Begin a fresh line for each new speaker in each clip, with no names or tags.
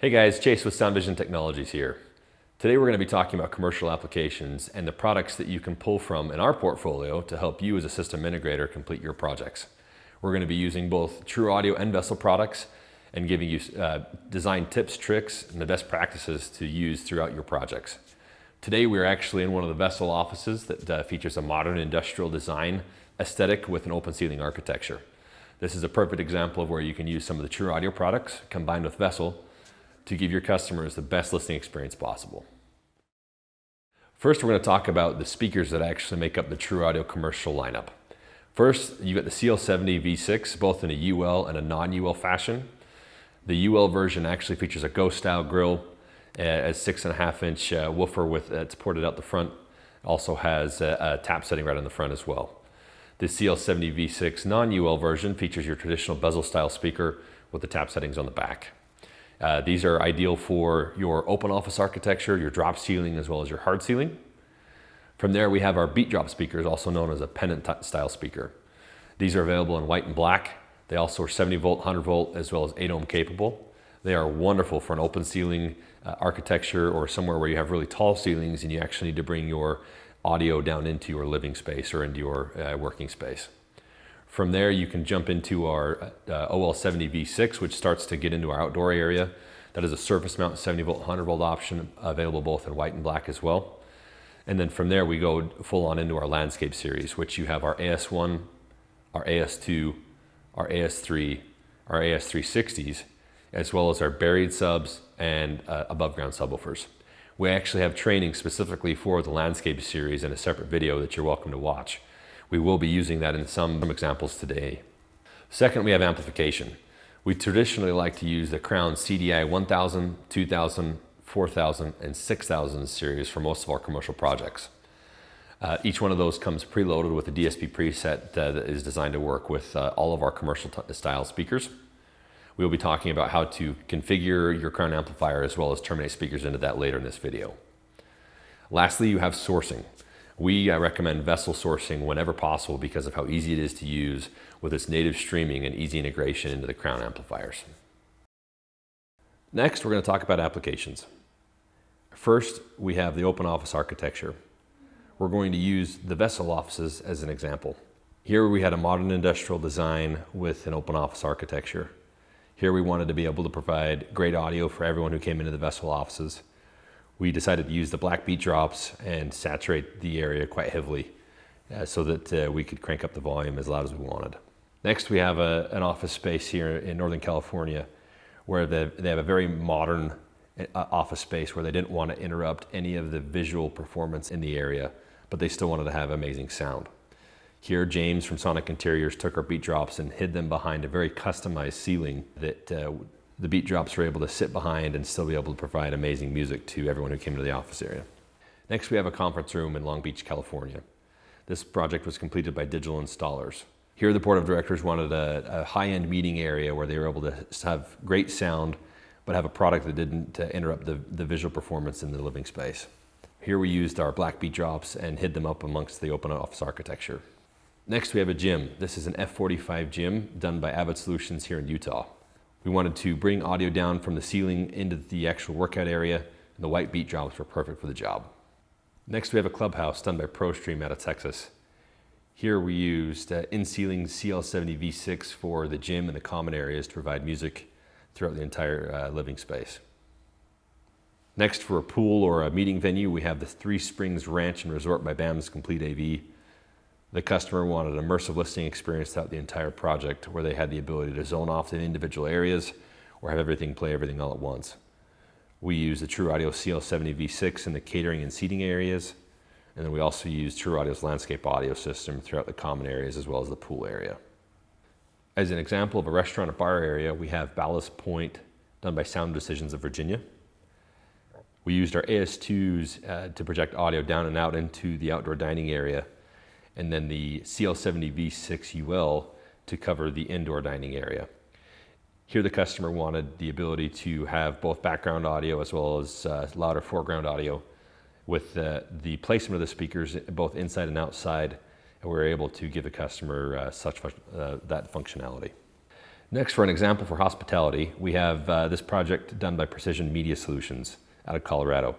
Hey guys, Chase with Sound Vision Technologies here. Today we're going to be talking about commercial applications and the products that you can pull from in our portfolio to help you as a system integrator complete your projects. We're going to be using both TruAudio and VSSL products and giving you uh, design tips, tricks, and the best practices to use throughout your projects. Today we're actually in one of the VSSL offices that uh, features a modern industrial design aesthetic with an open ceiling architecture. This is a perfect example of where you can use some of the TruAudio products combined with VSSL to give your customers the best listening experience possible. First, we're going to talk about the speakers that actually make up the TruAudio commercial lineup. First, you've got the CL70 V6, both in a UL and a non-UL fashion. The UL version actually features a Ghost style grill, a six and a half inch uh, woofer with it's ported out the front. Also has a, a tap setting right on the front as well. The CL70 V6 non-UL version features your traditional bezel style speaker with the tap settings on the back. Uh, these are ideal for your open office architecture, your drop ceiling, as well as your hard ceiling. From there, we have our beat drop speakers, also known as a pendant style speaker. These are available in white and black. They also are 70 volt, 100 volt, as well as 8 ohm capable. They are wonderful for an open ceiling uh, architecture or somewhere where you have really tall ceilings and you actually need to bring your audio down into your living space or into your uh, working space. From there, you can jump into our uh, OL70 V6, which starts to get into our outdoor area. That is a surface mount 70 volt, 100 volt option available both in white and black as well. And then from there, we go full on into our landscape series, which you have our AS1, our AS2, our AS3, our AS360s, as well as our buried subs and uh, above ground subwoofers. We actually have training specifically for the landscape series in a separate video that you're welcome to watch. We will be using that in some examples today. Second, we have amplification. We traditionally like to use the Crown CDI 1000, 2000, 4000, and 6000 series for most of our commercial projects. Uh, each one of those comes preloaded with a DSP preset that is designed to work with uh, all of our commercial style speakers. We'll be talking about how to configure your Crown amplifier as well as terminate speakers into that later in this video. Lastly, you have sourcing. We uh, recommend VSSL sourcing whenever possible because of how easy it is to use with its native streaming and easy integration into the Crown amplifiers. Next, we're going to talk about applications. First, we have the open office architecture. We're going to use the VSSL offices as an example. Here we had a modern industrial design with an open office architecture. Here we wanted to be able to provide great audio for everyone who came into the VSSL offices we decided to use the black beat drops and saturate the area quite heavily uh, so that uh, we could crank up the volume as loud as we wanted. Next, we have a, an office space here in Northern California where the, they have a very modern uh, office space where they didn't want to interrupt any of the visual performance in the area, but they still wanted to have amazing sound. Here, James from Sonic Interiors took our beat drops and hid them behind a very customized ceiling that uh, the beat drops were able to sit behind and still be able to provide amazing music to everyone who came to the office area. Next, we have a conference room in Long Beach, California. This project was completed by Digital Installers. Here, the board of directors wanted a, a high-end meeting area where they were able to have great sound, but have a product that didn't interrupt the, the visual performance in the living space. Here we used our black beat drops and hid them up amongst the open office architecture. Next, we have a gym. This is an F45 gym done by Abbott Solutions here in Utah. We wanted to bring audio down from the ceiling into the actual workout area, and the white beat drops were perfect for the job. Next, we have a clubhouse done by ProStream out of Texas. Here we used uh, in-ceiling CL70 V6 for the gym and the common areas to provide music throughout the entire uh, living space. Next, for a pool or a meeting venue, we have the Three Springs Ranch and Resort by BAM's Complete AV. The customer wanted an immersive listening experience throughout the entire project where they had the ability to zone off the individual areas or have everything play everything all at once. We use the TruAudio CL70 V6 in the catering and seating areas, and then we also use TruAudio's landscape audio system throughout the common areas as well as the pool area. As an example of a restaurant or bar area, we have Ballast Point done by Sound Decisions of Virginia. We used our AS2s uh, to project audio down and out into the outdoor dining area and then the CL70V6UL to cover the indoor dining area. Here the customer wanted the ability to have both background audio as well as uh, louder foreground audio with uh, the placement of the speakers both inside and outside and we were able to give the customer uh, such uh, that functionality. Next, for an example for hospitality, we have uh, this project done by Precision Media Solutions out of Colorado.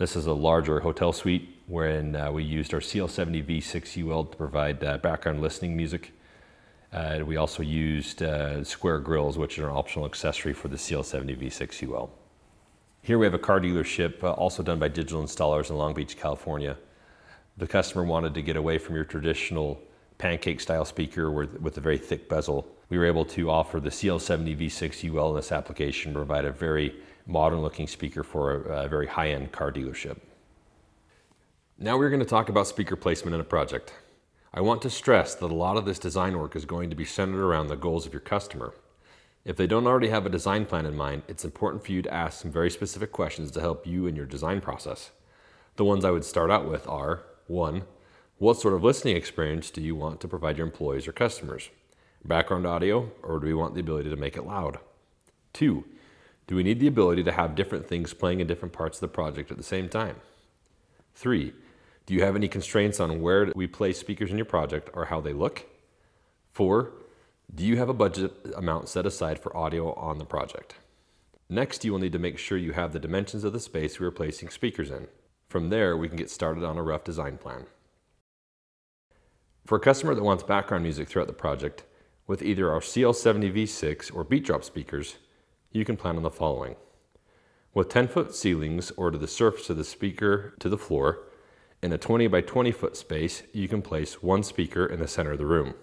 This is a larger hotel suite wherein uh, we used our CL70 V6 UL to provide uh, background listening music. Uh, we also used uh, square grills, which are an optional accessory for the CL70 V6 UL. Here we have a car dealership, uh, also done by digital installers in Long Beach, California. The customer wanted to get away from your traditional pancake style speaker with, with a very thick bezel. We were able to offer the CL70 V6 UL in this application, provide a very modern looking speaker for a, a very high end car dealership. Now we're going to talk about speaker placement in a project. I want to stress that a lot of this design work is going to be centered around the goals of your customer. If they don't already have a design plan in mind, it's important for you to ask some very specific questions to help you in your design process. The ones I would start out with are 1. What sort of listening experience do you want to provide your employees or customers? Background audio, or do we want the ability to make it loud? 2. Do we need the ability to have different things playing in different parts of the project at the same time? 3. Do you have any constraints on where we place speakers in your project or how they look? 4. Do you have a budget amount set aside for audio on the project? Next, you will need to make sure you have the dimensions of the space we are placing speakers in. From there, we can get started on a rough design plan. For a customer that wants background music throughout the project, with either our CL70 V6 or Beat Drop speakers, you can plan on the following. With 10 foot ceilings or to the surface of the speaker to the floor, in a 20 by 20 foot space, you can place one speaker in the center of the room.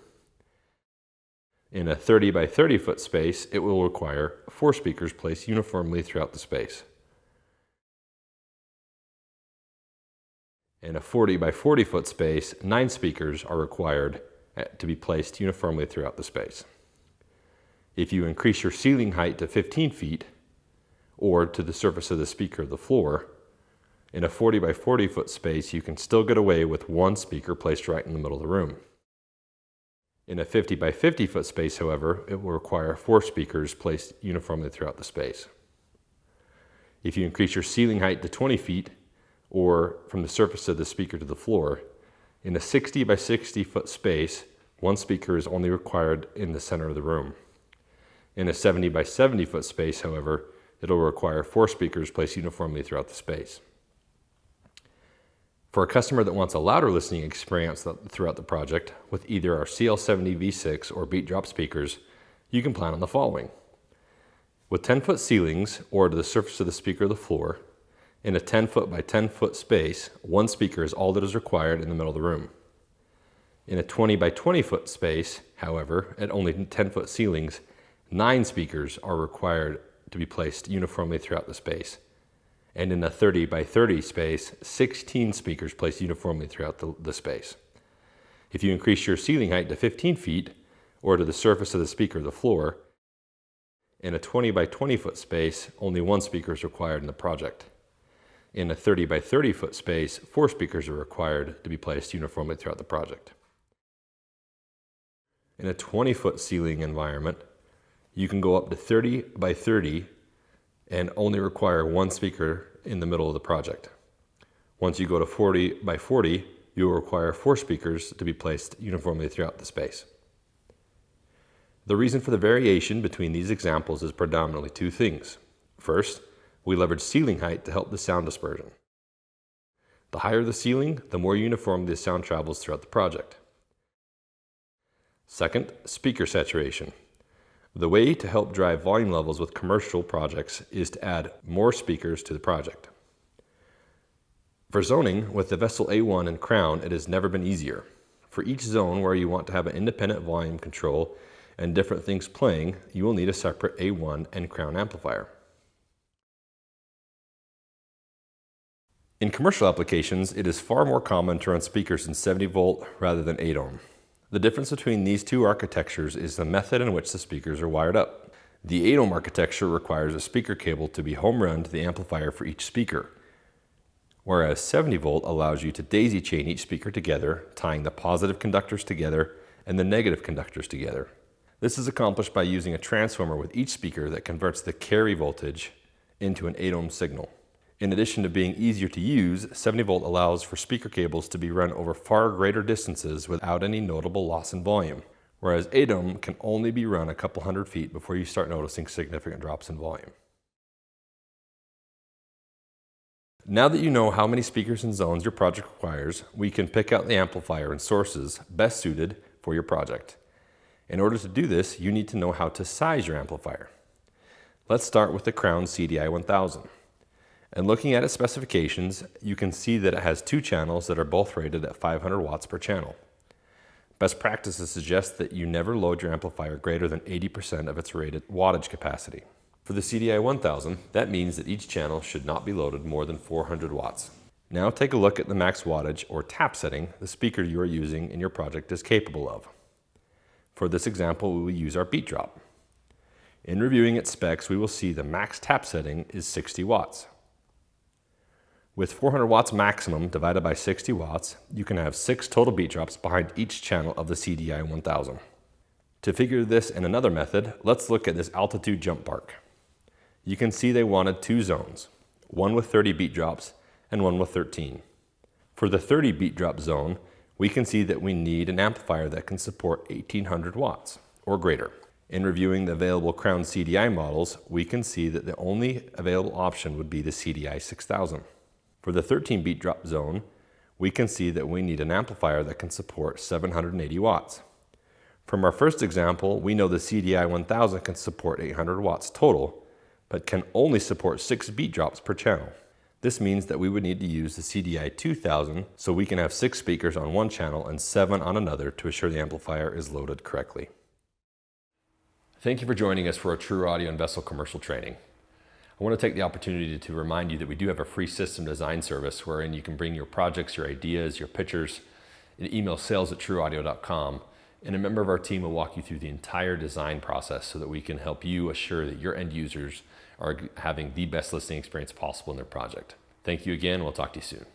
In a 30 by 30 foot space, it will require four speakers placed uniformly throughout the space. In a 40 by 40 foot space, nine speakers are required eh, to be placed uniformly throughout the space. If you increase your ceiling height to 15 feet, or to the surface of the speaker of the floor, in a 40 by 40 foot space, you can still get away with one speaker placed right in the middle of the room. In a 50 by 50 foot space, however, it will require four speakers placed uniformly throughout the space. If you increase your ceiling height to 20 feet, or from the surface of the speaker to the floor, in a 60 by 60 foot space, one speaker is only required in the center of the room. In a 70 by 70 foot space, however, it'll require four speakers placed uniformly throughout the space. For a customer that wants a louder listening experience throughout the project with either our CL70 V6 or Beat Drop speakers, you can plan on the following. With 10 foot ceilings or to the surface of the speaker or the floor, in a 10 foot by 10 foot space, one speaker is all that is required in the middle of the room. In a 20 by 20 foot space, however, at only 10 foot ceilings, nine speakers are required to be placed uniformly throughout the space and in a 30 by 30 space, 16 speakers placed uniformly throughout the, the space. If you increase your ceiling height to 15 feet, or to the surface of the speaker the floor, in a 20 by 20 foot space, only one speaker is required in the project. In a 30 by 30 foot space, four speakers are required to be placed uniformly throughout the project. In a 20 foot ceiling environment, you can go up to 30 by 30 and only require one speaker in the middle of the project. Once you go to 40 by 40, you will require four speakers to be placed uniformly throughout the space. The reason for the variation between these examples is predominantly two things. First, we leverage ceiling height to help the sound dispersion. The higher the ceiling, the more uniform the sound travels throughout the project. Second, speaker saturation. The way to help drive volume levels with commercial projects is to add more speakers to the project. For zoning, with the VSSL A1 and Crown, it has never been easier. For each zone where you want to have an independent volume control and different things playing, you will need a separate A1 and Crown amplifier. In commercial applications, it is far more common to run speakers in 70 volt rather than 8 ohm. The difference between these two architectures is the method in which the speakers are wired up. The 8 ohm architecture requires a speaker cable to be home run to the amplifier for each speaker, whereas 70 volt allows you to daisy chain each speaker together, tying the positive conductors together and the negative conductors together. This is accomplished by using a transformer with each speaker that converts the carry voltage into an 8 ohm signal. In addition to being easier to use, 70 volt allows for speaker cables to be run over far greater distances without any notable loss in volume. whereas 8 ohm can only be run a couple hundred feet before you start noticing significant drops in volume. Now that you know how many speakers and zones your project requires, we can pick out the amplifier and sources best suited for your project. In order to do this, you need to know how to size your amplifier. Let's start with the Crown CDI 1000. And looking at its specifications, you can see that it has two channels that are both rated at 500 watts per channel. Best practices suggest that you never load your amplifier greater than 80% of its rated wattage capacity. For the CDI 1000, that means that each channel should not be loaded more than 400 watts. Now take a look at the max wattage or tap setting the speaker you are using in your project is capable of. For this example, we will use our beat drop. In reviewing its specs, we will see the max tap setting is 60 watts. With 400 watts maximum divided by 60 watts, you can have six total beat drops behind each channel of the CDI 1000. To figure this in another method, let's look at this altitude jump park you can see they wanted two zones, one with 30 beat drops and one with 13. For the 30 beat drop zone, we can see that we need an amplifier that can support 1800 watts or greater. In reviewing the available Crown CDI models, we can see that the only available option would be the CDI 6000. For the 13 beat drop zone, we can see that we need an amplifier that can support 780 watts. From our first example, we know the CDI 1000 can support 800 watts total, but can only support six beat drops per channel. This means that we would need to use the CDI 2000 so we can have six speakers on one channel and seven on another to assure the amplifier is loaded correctly. Thank you for joining us for our TruAudio and VSSL commercial training. I want to take the opportunity to remind you that we do have a free system design service wherein you can bring your projects, your ideas, your pictures, and email sales at truaudio.com and a member of our team will walk you through the entire design process so that we can help you assure that your end users are having the best listening experience possible in their project. Thank you again. We'll talk to you soon.